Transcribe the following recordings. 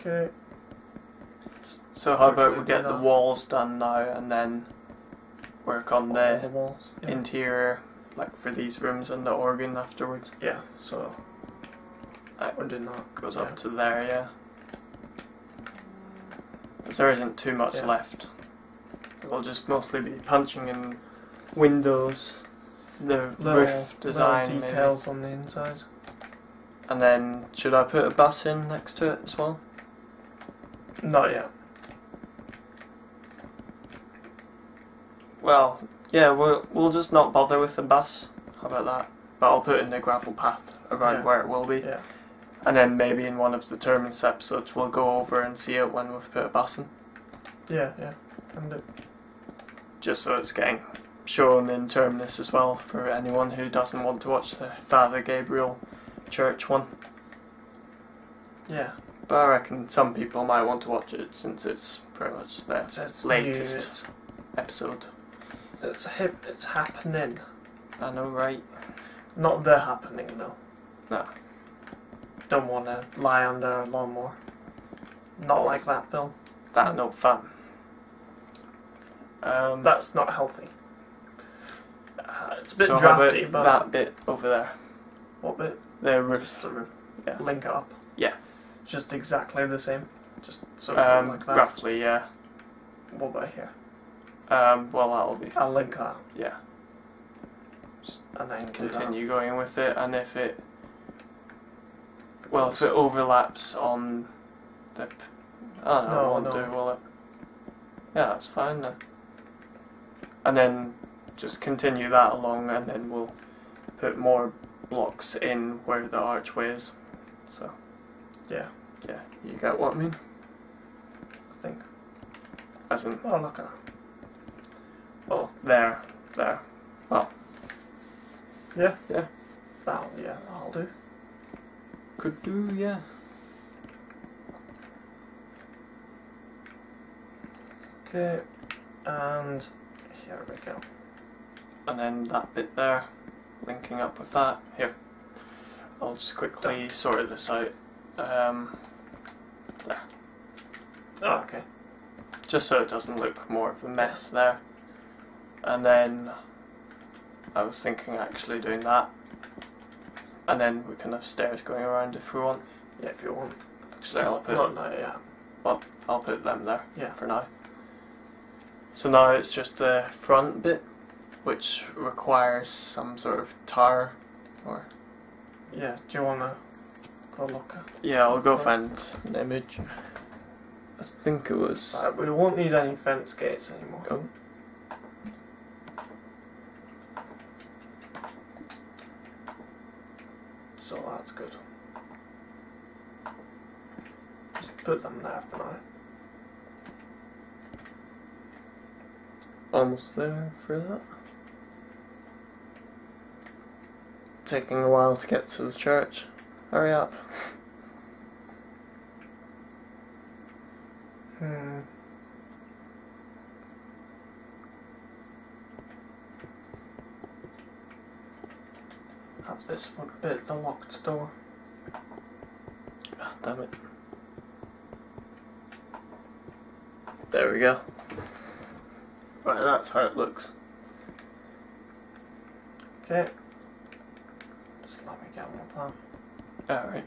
Okay. So how about we get the that. walls done now and then work on the the walls. Yeah. interior, like for these rooms and the organ afterwards. yeah. So. That We're doing that. goes Yeah. up to there, yeah. Because there isn't too much Yeah. left. We'll just mostly be punching in windows, the Little, roof design, little maybe. details on the inside. and then should I put a bus in next to it as well? Not yet. Well, yeah, we'll we'll just not bother with the bus. How about that? But I'll put in the gravel path around Yeah. where it will be, Yeah. and then maybe in one of the Terminus episodes we'll go over and see it when we've put a bus in, Yeah. Yeah. Can do. just so it's getting shown in Terminus as well for anyone who doesn't want to watch the Father Gabriel Church one. Yeah. But I reckon some people might want to watch it since it's pretty much their It's, Latest. Episode. it's hip. It's happening. I know, right? Not the happening though. No. Don't want to lie under a lawnmower. Not like that film. That no fun. Um, That's not healthy. Uh, it's a bit so how about drafty, but that bit over there, what bit? the roof. Just the roof. Yeah. Link it up. Just exactly the same. Just sort of Um, like that. roughly, yeah. What about here? Um, well, that'll be I'll link that yeah. and then. Continue going with it, and if it well, if it overlaps on the, p- I don't know, No, won't no. do, will it? Yeah, that's fine then. And then just continue that along, and then we'll put more blocks in where the archway is. So Yeah, yeah, you get what I mean? I think. As in, Oh, look at that. well, there, there. Yeah. Yeah. That'll, yeah, that'll do. Could do, yeah. Okay, and here we go. And then that bit there, linking up with that. Here, I'll just quickly sort this out. Um, Oh, okay. just so it doesn't look more of a mess there. And then I was thinking actually doing that. And then we can have stairs going around if we want. Yeah, if you want. Actually, I'll put Not now, yeah. I'll put them there Yeah. for now. So now it's just the front bit, which requires some sort of tower or Yeah, do you wanna go look? Yeah, I'll go find an image. I think it was. Uh, we won't need any fence gates anymore. Oh. So that's good. Just put them there for now. Almost there for that. Taking a while to get to the church. Hurry up. Hmm. Have this one bit, the locked door. God damn it. There we go. Right, that's how it looks. Okay. Just let me get one of them. Alright.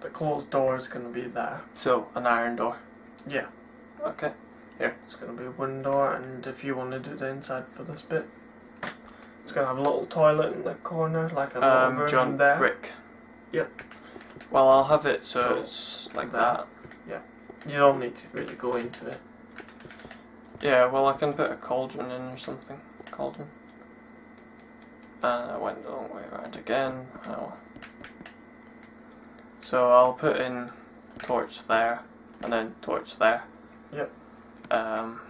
The closed door is going to be there. So, an iron door. Yeah. Okay. Yeah, it's going to be a window and if you want to do the inside for this bit, it's going to have a little toilet in the corner, like a little Um, room John there. Brick. Yep. Well, I'll have it so, So, it's like that. that. You don't need to really go into it. Yeah, well, I can put a cauldron in or something. Cauldron. And I went the long way around again. Oh. So I'll put in torch there, and then torch there. Yep. Um.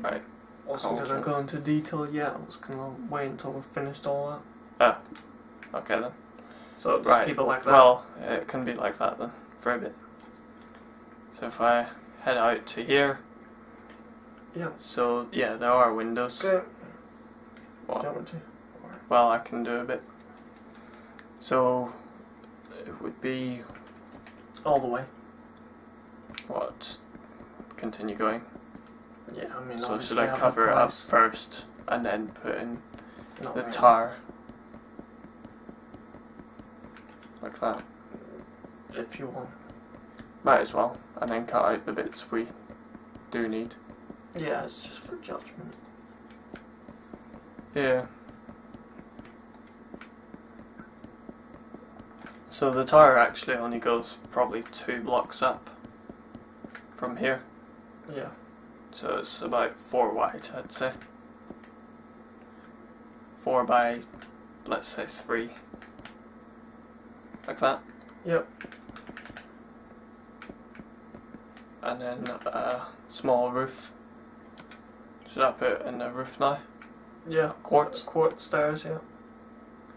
Right. Wasn't going to go into detail yet. I was going to wait until we've finished all that. Oh, Okay then. So just Right. keep it like that. Well, it can be like that then for a bit. So if I head out to here. Yeah. So yeah, there are windows. okay. What? Do you want to? Well, I can do a bit. So it would be all the way. What? Just continue going. Yeah, I mean, So should I cover it up first and then put in Not the really. tar? Like that. If you want. Might as well. And then cut out the bits we do need. Yeah, it's just for judgment. Yeah. So the tower actually only goes probably two blocks up from here. Yeah. So it's about four wide, I'd say. Four by, let's say, three. Like that. Yep. And then a small roof. Should I put in the roof now? Yeah. Quartz. Quartz stairs, yeah.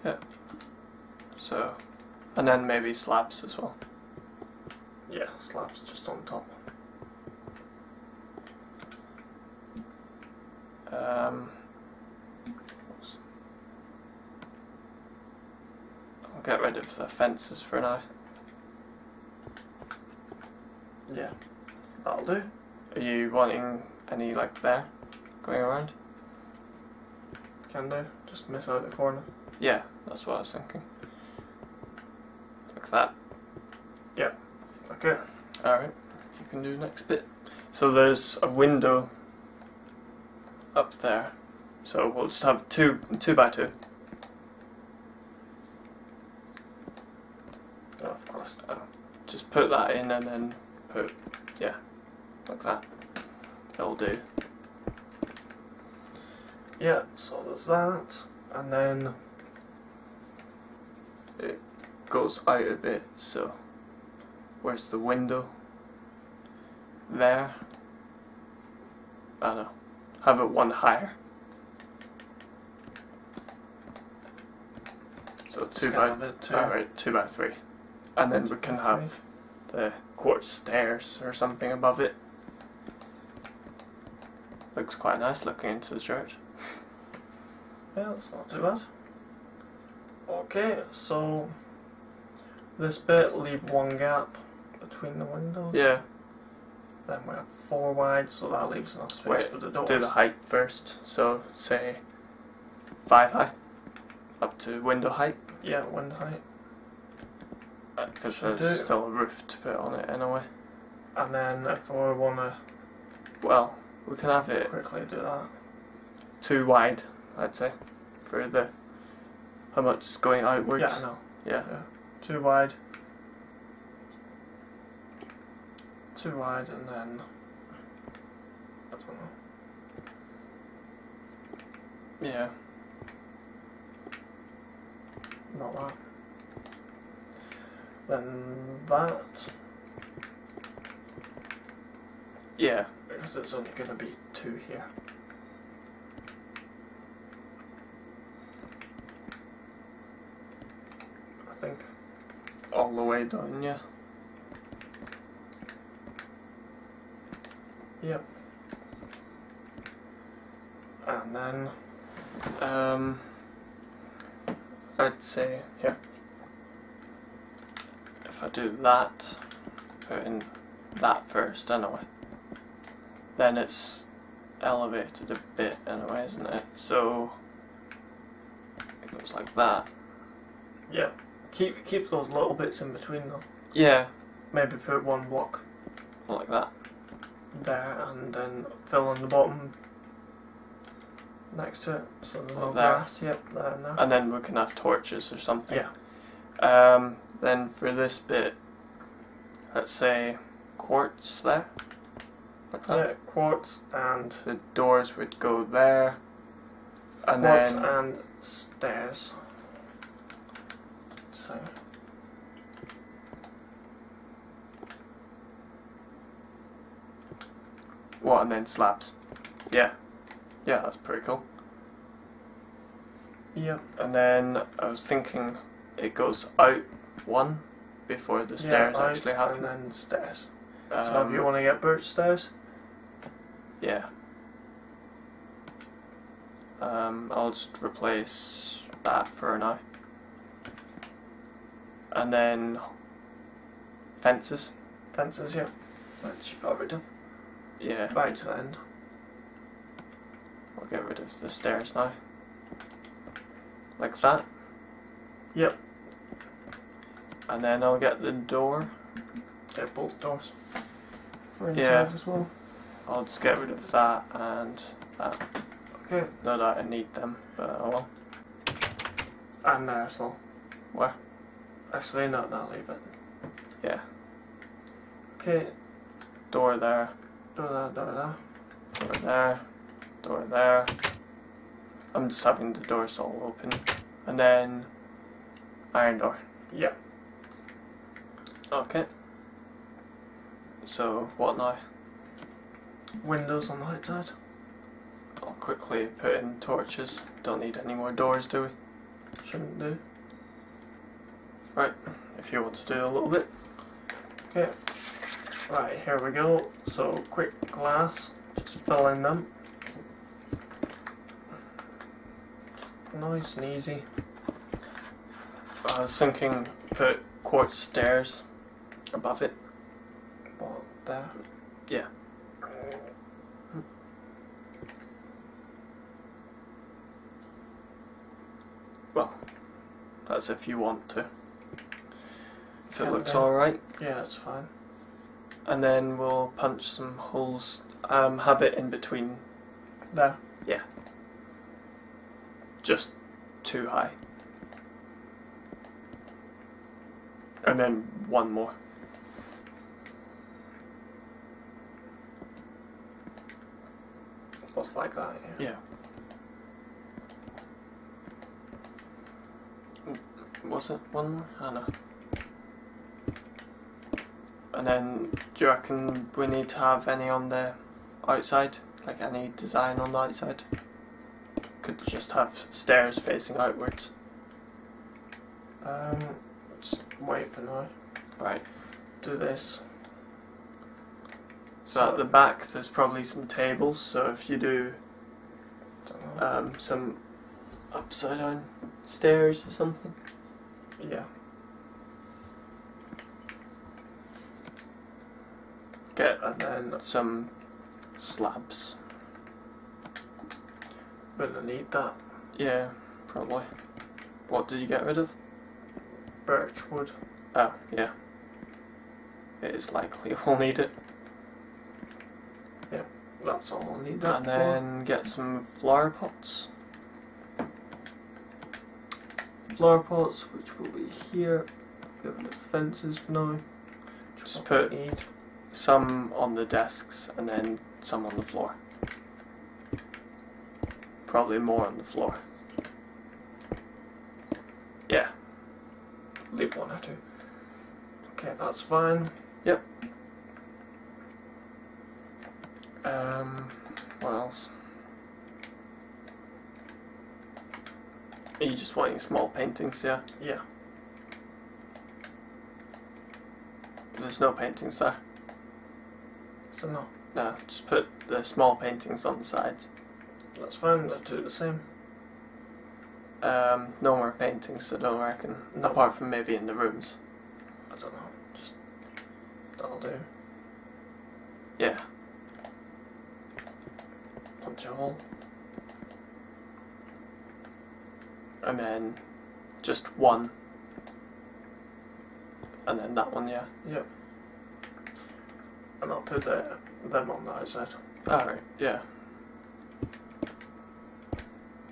Yeah. So, and then maybe slabs as well. Yeah, slabs just on top. Um, I'll get rid of the fences for now. Yeah. That'll do. Are you wanting any like there going around? Can do. Just miss out the corner. Yeah, that's what I was thinking. Like that. Yeah, okay. Alright, you can do next bit. So there's a window up there. So we'll just have two two by two. Oh, of course. Oh. Just put that in and then put yeah, like that. That'll do. Yeah, so there's that. And then it Goes out a bit, so where's the window? There. I don't know. Have it one higher. So two by scan it too. Alright, two by three. And then we can Two have the quartz stairs or something above it. Looks quite nice looking into the church. Yeah, that's not too bad. Okay, so this bit leave one gap between the windows. Yeah, Then we have four wide, so that leaves enough space Wait, for the doors. do the height first. So say five high, up to window height, Yeah, window height. Uh, because Should there's still a roof to put on it anyway. And then if we wanna Well, we can have it quickly do that. too wide, I'd say, for the how much is going outwards. Yeah, I know. Yeah. Too wide. Too wide and then I don't know. Yeah. Not that. Then that Yeah. because it's only gonna be two here. I think. All the way down. Yeah. Yep. And then Um, I'd say here. If I do that, put in that first anyway. Then it's elevated a bit anyway, isn't it? So it goes like that. yeah, keep keep those little bits in between though. Yeah, Maybe put one block like that. There and then fill in the bottom next to it so there's no that. grass. Yep, there and there. And then we can have torches or something. yeah, Um, then for this bit, let's say quartz there. Like that. yeah, quartz and The doors would go there. And quartz then and stairs. So what? And then slabs. Yeah, yeah, that's pretty cool. yep, And then I was thinking it goes out one before the stairs yeah, actually happen. and then stairs. Um, so if you want to get birch stairs, yeah. Um, I'll just replace that for now. And then fences. Fences, yeah. You got rid of. Yeah, Right to the end. I'll get rid of the stairs now. Like that. Yep. And then I'll get the door. Get both doors. For inside Yeah. as well. I'll just get rid of that and that. Okay. Not that I need them, but oh well. And there as well. Where? Actually, no, no, leave it. Yeah. Okay. Door there, Do that, do that. door there, door there. I'm just having the doors all open. And then iron door. Yeah. Okay. So what now? Windows on the outside. I'll quickly put in torches. Don't need any more doors, do we? Shouldn't do. Right, if you want to do a little bit. Okay. Right, here we go. So, quick glass. Just fill in them. Nice and easy. Uh, I was thinking put quartz stairs above it. What there? Yeah. Well, that's if you want to. If it looks alright. Yeah, it's fine. And then we'll punch some holes, um, have it in between, There. Yeah. Just too high. And then one more. What's like that? Yeah. Yeah. Was it one more? I know. And then, do you reckon we need to have any on the outside? Like any design on the outside? Could just have stairs facing outwards. Um, just wait for now. Right. Do this. So at the back, there's probably some tables. So if you do um, some upside down stairs or something. yeah. Get And then some slabs. gonna need that Yeah, probably. What did you get rid of? birch wood. Oh, yeah. It is likely we'll need it. Yeah, that's all we'll need that And then get some flower pots. Flower pots, which will be here. Get rid of fences for now. Just put- need. Some on the desks and then some on the floor. Probably more on the floor. Yeah. Leave one or two. Okay, that's fine. Yep. Um, what else? Are you just wanting small paintings, yeah? Yeah. There's no paintings there. So no, No, just put the small paintings on the sides. that's fine. Let's do the same. Um, no more paintings, I don't reckon. No. Apart from maybe in the rooms. I don't know. Just that'll do. Yeah. Punch a hole. And then just one. And then that one, yeah. Yep. And I'll put uh, them on the outside. Alright, yeah.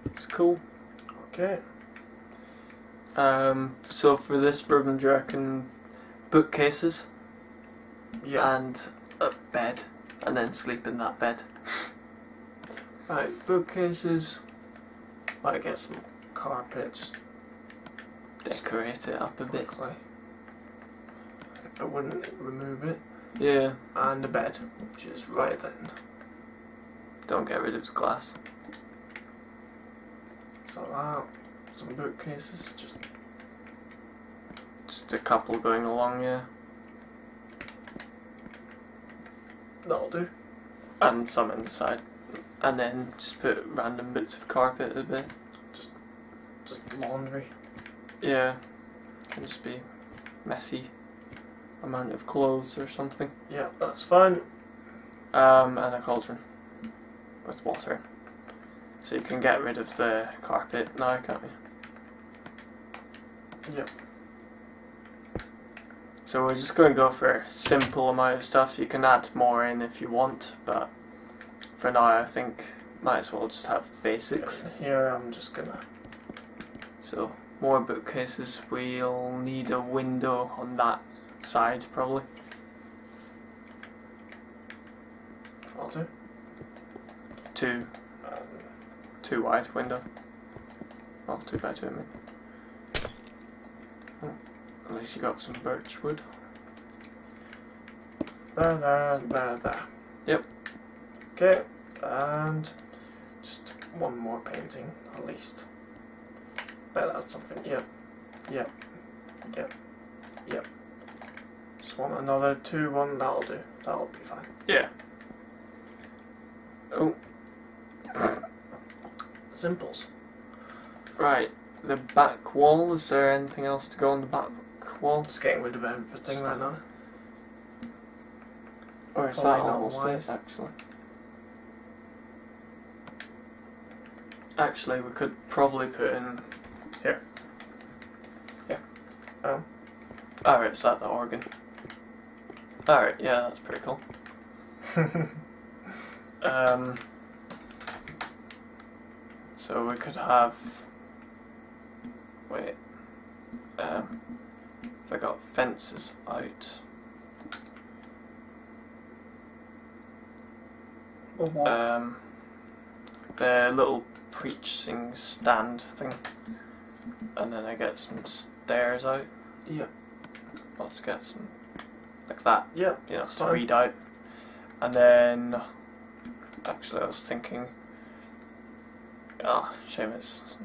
It's cool. Okay. Um, so for this room, do you reckon bookcases Yeah. and a bed, and then sleep in that bed? right. Bookcases. Might get some carpet just Decorate it up a bit. If I wouldn't remove it. Yeah. And the bed, which is right at the end. Don't get rid of the glass. So that. Some bookcases. Just Just a couple going along, yeah. that'll do. And some inside. And then just put random bits of carpet a bit. Just, just laundry. Yeah. Can just be messy. Amount of clothes or something. Yeah, that's fine. Um, and a cauldron with water. So you can get rid of the carpet now, can't you? Yep. So we're just going to go for a simple amount of stuff. You can add more in if you want, but for now I think might as well just have basics. Here I'm just gonna. So more bookcases. We'll need a window on that side probably. I'll do. Two Um, two wide window. Well, two by two I mean. Oh, at least you got some birch wood. there, there, there, there. Yep. Okay, and just one more painting at least. Bet that's something. Yep. Yep. Yep. Yep. Want another two, one. That'll do. That'll be fine. Yeah. Oh, Simples. right. The back wall. Is there anything else to go on the back wall? Just getting rid of everything right now. Or is that Probably almost wise. it, actually? Actually, we could probably put in here. Yeah. Oh. Alright, is that the organ? Alright, yeah, that's pretty cool. Um, so we could have. Wait. Um, if I got fences out. Um, the little preaching stand thing, and then I get some stairs out. Yeah. Let's get some like that, Yeah, you know, to fine. read out. And then, actually, I was thinking. Ah, shame it's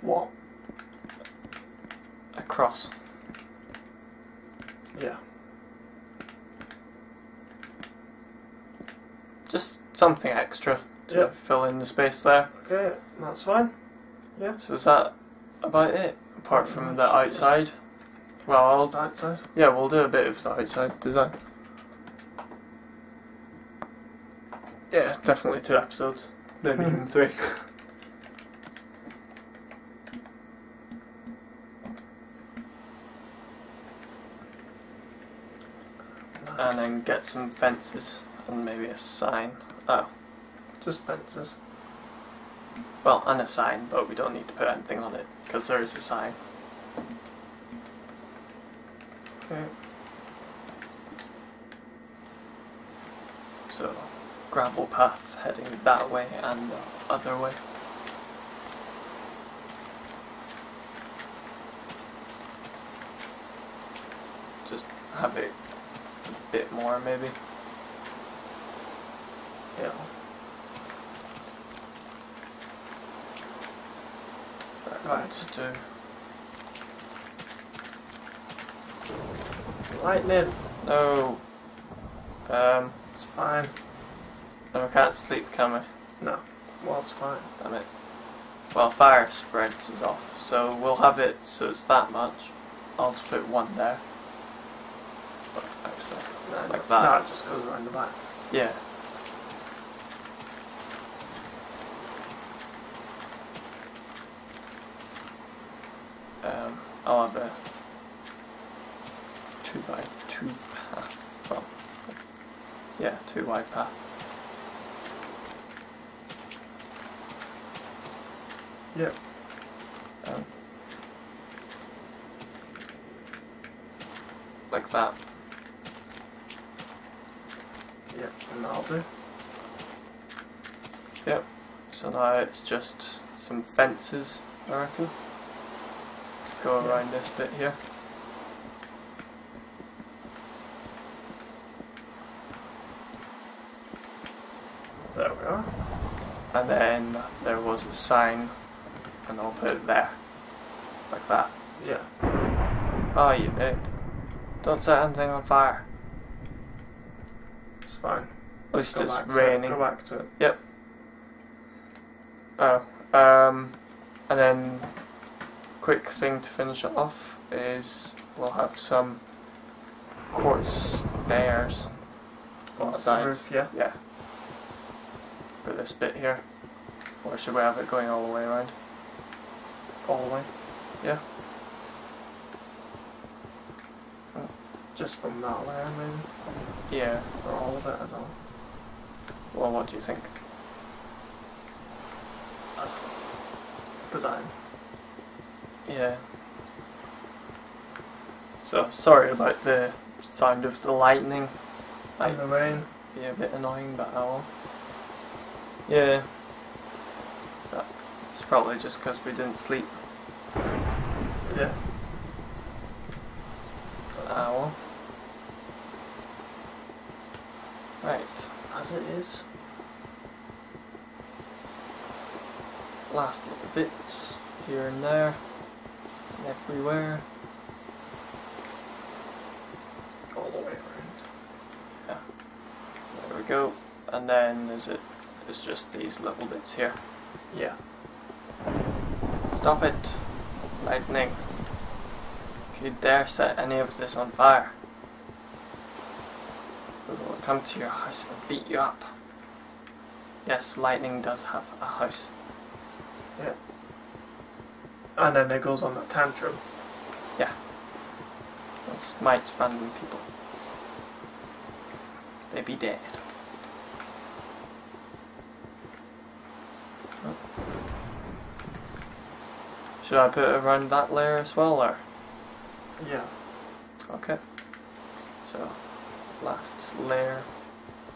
What? a cross. Yeah. Just something extra to Yep. fill in the space there. Okay, that's fine. Yeah. So is that about it? Apart Pretty from the outside. Well, I'll Just outside. Yeah, we'll do a bit of side side design. Yeah, definitely two episodes. Maybe Mhm. even three. and then get some fences and maybe a sign. Oh, Just fences. well, and a sign, but we don't need to put anything on it because there is a sign. Okay. So, gravel path heading that way and the other way. Just have it a bit more, maybe. Yeah. Right, let's do. Lightning. No. Um, It's fine. No, we can't sleep, can we? No. Well, it's fine. Damn it. Well, fire spreads is off, so we'll have it so it's that much. I'll just put one there. But actually, No, Like no, that. No, it just goes around the back. yeah. Um, I'll have a two by two path. Well, yeah, two wide path. Yep. Um, like that. Yep. And that'll do. Yep, So now it's just some fences, I reckon. To go Yeah. around this bit here. There we are. And then there was a sign, and I'll put it there. Like that. Yeah. Oh, you noob. Don't set anything on fire. It's fine. At least it's raining. Go back to it. Yep. Oh, um, and then quick thing to finish it off is we'll have some quartz stairs on the that's the sides. roof, yeah. Yeah. For this bit here. Or should we have it going all the way around? All the way. Yeah. Just from that layer, maybe. Yeah. Or all of it, I don't know. Well, what do you think? Put that in. Yeah. So, sorry about the sound of the lightning. In the rain. be a bit annoying, but I will. Yeah. But it's probably just because we didn't sleep. Yeah. Will. Right. As it is. Last little bits here and there. And everywhere. All the way around. Yeah. There we go. And then is it it's just these little bits here. Yeah. Stop it. Lightning. If you dare set any of this on fire, we will come to your house and beat you up. Yes, lightning does have a house. Yeah. And then it goes on a tantrum. Yeah. and smites random people. They be dead. Should I put it around that layer as well, or? Yeah. Okay. So, last layer,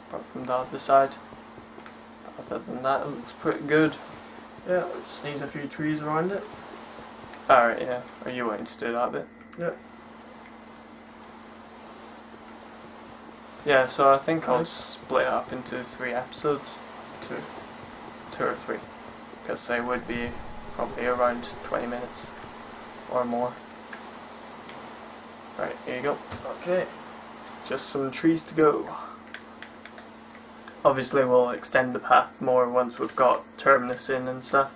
apart from the other side. Other than that, it looks pretty good. Yeah, just need a few trees around it. Alright, yeah. Are you waiting to do that bit? Yeah. Yeah, so I think I'll split up into three episodes. Two. two or three, because they would be probably around 20 minutes or more. Right, here you go. Okay. Just some trees to go. Obviously, we'll extend the path more once we've got terminus in and stuff.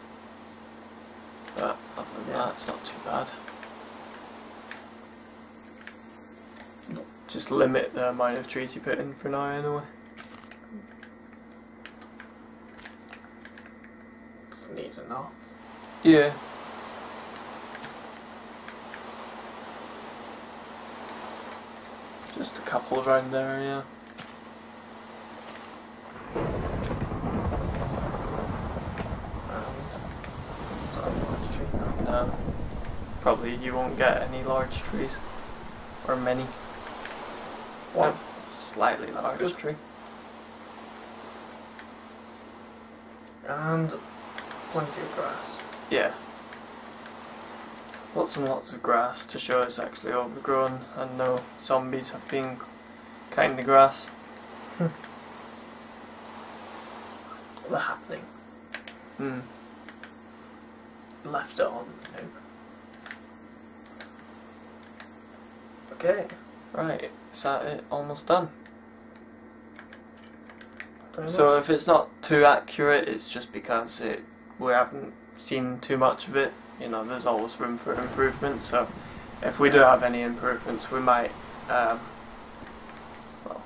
But other than Yeah. that, it's not too bad. Just limit the amount of trees you put in for now, anyway. Need enough. Yeah. Just a couple around there, yeah. And so large tree now. No. Probably you won't get any large trees. Or many. One. Um, slightly That's large good. tree. And plenty of grass. Yeah. Lots and lots of grass to show it's actually overgrown and no zombies have been cutting the grass. The happening. Hmm. Left it on. No. Okay. Right, is that it? Almost done. Very So much. if it's not too accurate, it's just because it we haven't seen too much of it. You know, there's always room for improvement. So if we do have any improvements, we might, um, well,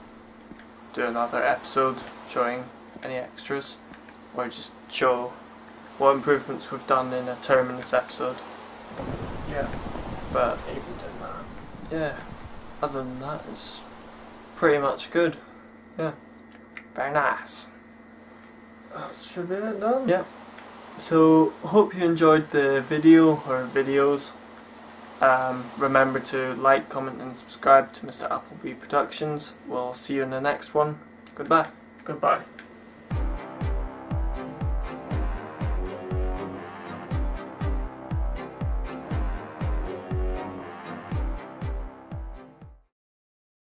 do another episode showing any extras, or just show what improvements we've done in a terminus episode. yeah, But even doing that. yeah, other than that, it's pretty much good. Yeah, very nice. That should be it done. Yeah. So, hope you enjoyed the video or videos. Um, remember to like, comment, and subscribe to Mr. Appleby Productions. We'll see you in the next one. Goodbye. Goodbye.